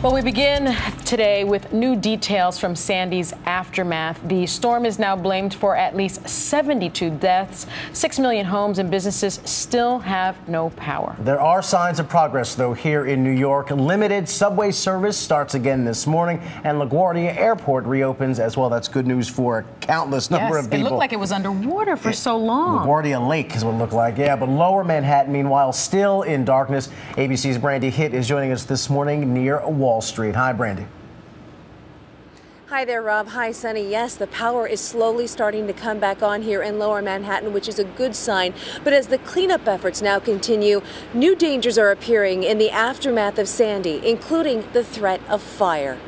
Well, we begin today with new details from Sandy's aftermath. The storm is now blamed for at least 72 deaths. Six million homes and businesses still have no power. There are signs of progress, though, here in New York. Limited subway service starts again this morning, and LaGuardia Airport reopens as well. That's good news for a countless number yes, of people. It looked like it was underwater for it, so long. LaGuardia Lake is what it looked like, yeah. But lower Manhattan, meanwhile, still in darkness. ABC's Brandi Hitt is joining us this morning near Wall Street. Hi, Brandi. Hi there, Rob. Hi, Sunny. Yes, the power is slowly starting to come back on here in lower Manhattan, which is a good sign. But as the cleanup efforts now continue, new dangers are appearing in the aftermath of Sandy, including the threat of fire.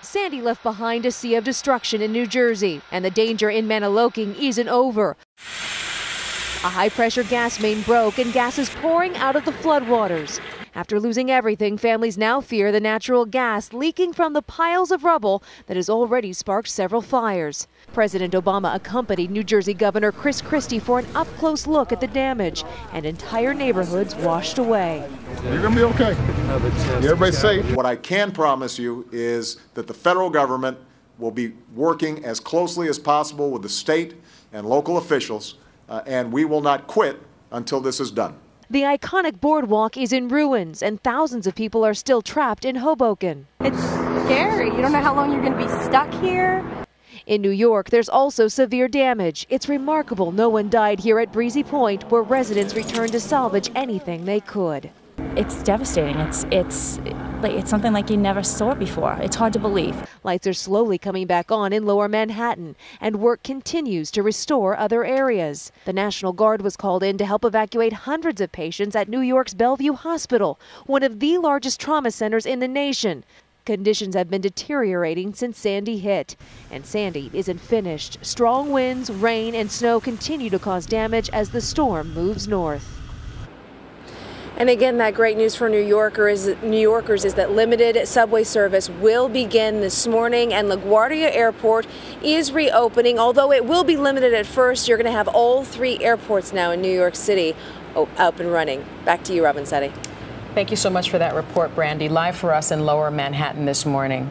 Sandy left behind a sea of destruction in New Jersey, and the danger in Manahawkin isn't over. A high pressure gas main broke and gas is pouring out of the floodwaters. After losing everything, families now fear the natural gas leaking from the piles of rubble that has already sparked several fires. President Obama accompanied New Jersey Governor Chris Christie for an up close look at the damage, and entire neighborhoods washed away. You're going to be okay. Everybody's safe. What I can promise you is that the federal government will be working as closely as possible with the state and local officials, uh, and we will not quit until this is done. The iconic boardwalk is in ruins, and thousands of people are still trapped in Hoboken. It's scary. You don't know how long you're going to be stuck here. In New York, there's also severe damage. It's remarkable no one died here at Breezy Point, where residents returned to salvage anything they could. It's devastating. It's it's it's something like you never saw before. It's hard to believe. Lights are slowly coming back on in lower Manhattan, and work continues to restore other areas. The National Guard was called in to help evacuate hundreds of patients at New York's Bellevue Hospital, one of the largest trauma centers in the nation. Conditions have been deteriorating since Sandy hit, and Sandy isn't finished. Strong winds, rain, and snow continue to cause damage as the storm moves north. And again, that great news for New Yorkers, New Yorkers is that limited subway service will begin this morning and LaGuardia Airport is reopening. Although it will be limited at first, you're going to have all three airports now in New York City up and running. Back to you, Robin Setti. Thank you so much for that report, Brandi. Live for us in lower Manhattan this morning.